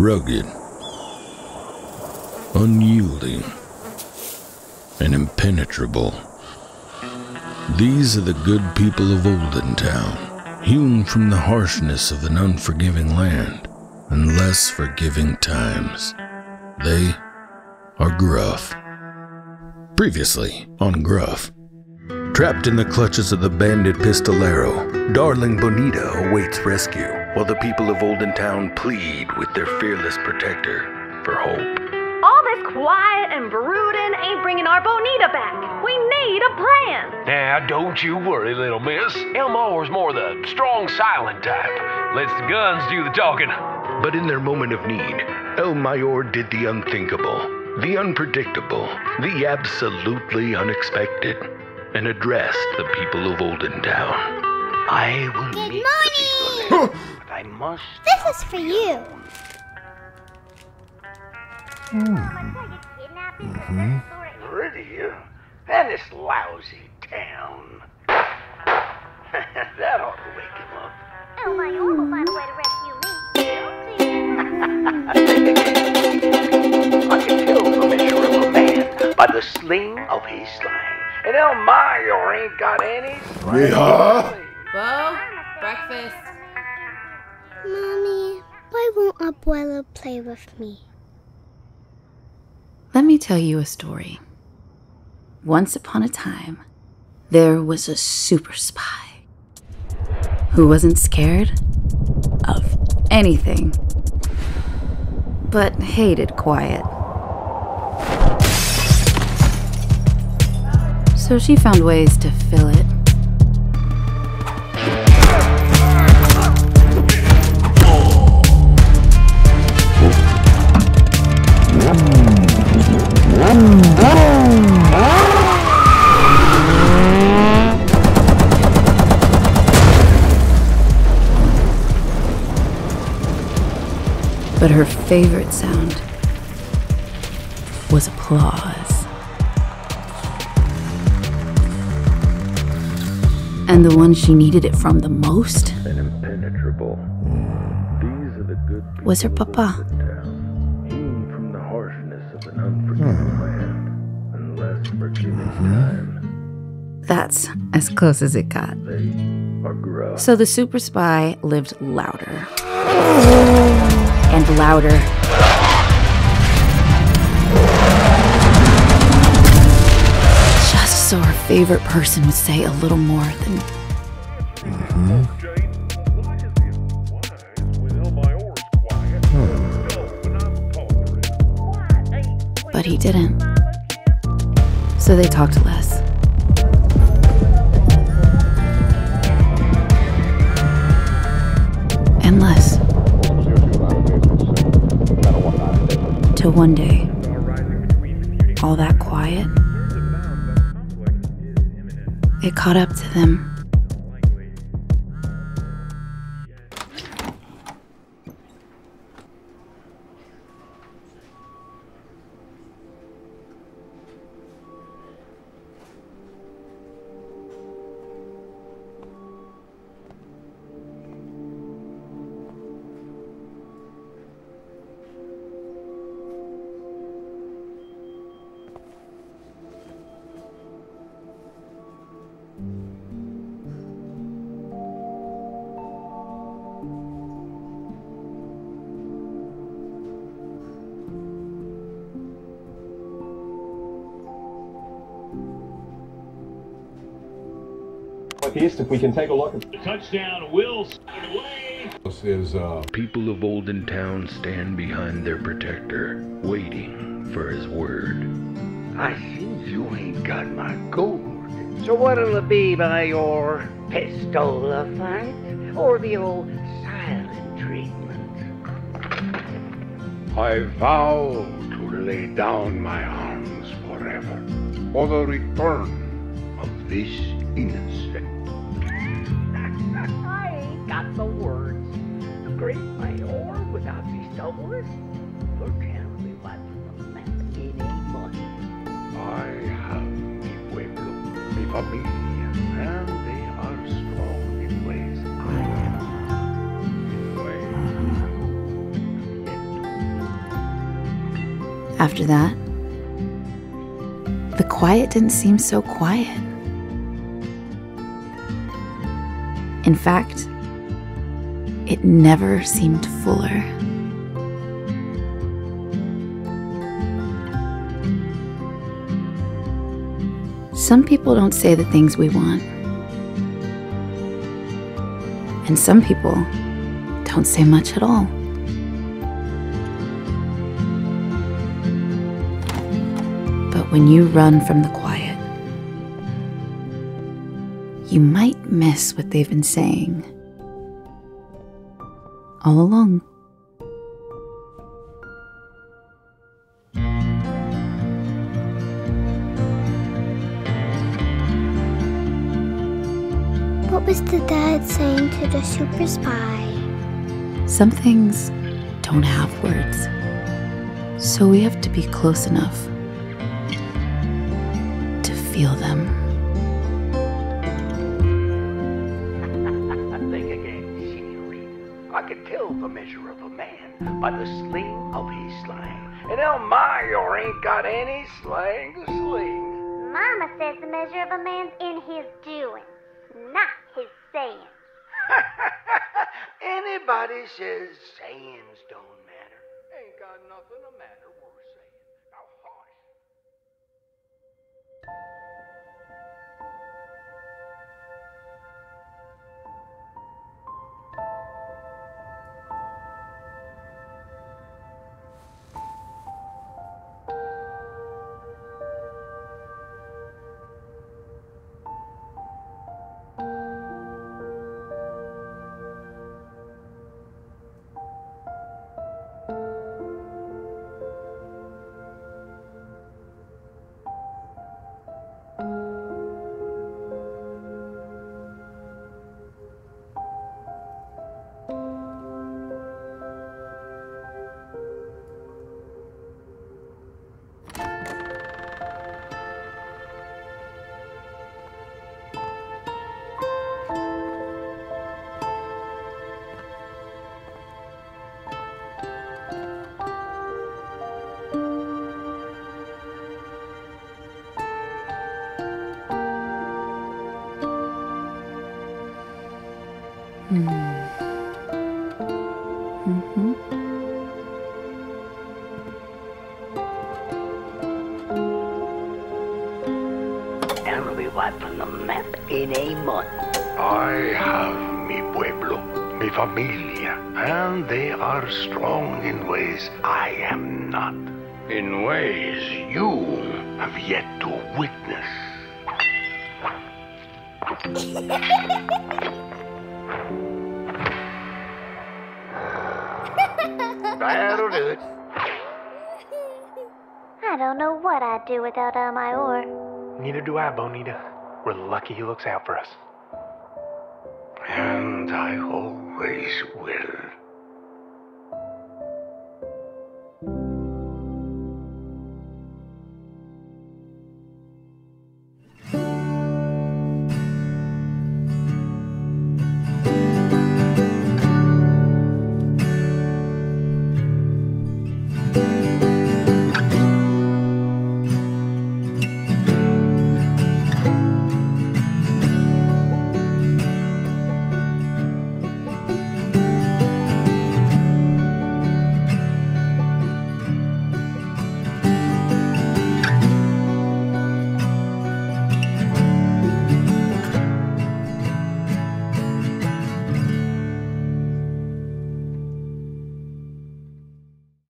rugged, unyielding, and impenetrable. These are the good people of Olden Town, hewn from the harshness of an unforgiving land and less forgiving times. They are gruff. Previously on Gruff. Trapped in the clutches of the bandit pistolero, darling Bonita awaits rescue, while the people of Olden Town plead with their fearless protector for hope. All this quiet and brooding ain't bringing our Bonita back. We need a plan. Now, don't you worry, little miss. El Mayor's more the strong, silent type. Lets the guns do the talking. But in their moment of need, El Mayor did the unthinkable, the unpredictable, the absolutely unexpected, and addressed the people of Olden Town. I will Good meet morning! the people but I must. This is for you. Hmm. Pretty, uh, and this lousy town. that ought to wake him up. Oh, my own will find a way to rescue me. I can tell the measure of a man by the sling of his slang. And El Mayor ain't got any. Bo, breakfast. Mommy, why won't Abuelo play with me? Let me tell you a story. Once upon a time, there was a super spy who wasn't scared of anything but hated quiet. So she found ways to fill it. But her favorite sound was applause. And the one she needed it from the most And impenetrable. These are the good was her papa. Olden Town, from the harshness of an unforgiving hmm. land and less forgiving hmm. time. That's as close as it got. They are gruff. So the super spy lived louder. And louder. Just so her favorite person would say a little more than hmm. But he didn't. So they talked less. Till one day, all that quiet, it caught up to them. Northeast, if we can take a look at the Touchdown, Will away. this is uh, People of Olden Town stand behind their protector, waiting for his word. I see you ain't got my gold. So what'll it be by your pistola fight or the old silent treatment? I vow to lay down my arms forever for the return of this innocent. The great mayor without pistolas? For tell me what the man it ain't money. I have mi pueblo, mi familia, and they are strong in ways I cannot. In ways After that, the quiet didn't seem so quiet. In fact, it never seemed fuller. Some people don't say the things we want. And some people don't say much at all. But when you run from the quiet, you might miss what they've been saying all along. What was the dad saying to the super spy? Some things don't have words, so we have to be close enough to feel them. By the sling of his slang. And El Mayor ain't got any slang to sling. Mama says the measure of a man's in his doing, not his saying. Anybody says sayings don't matter. Ain't got nothing to matter worth saying. Now, hush. And we'll be wiping the map in a month. I have mi pueblo, mi familia, and they are strong in ways I am not. In ways you have yet to witness. don't know what I'd do without my Mayor. Neither do I, Bonita. We're lucky he looks out for us. And I always will.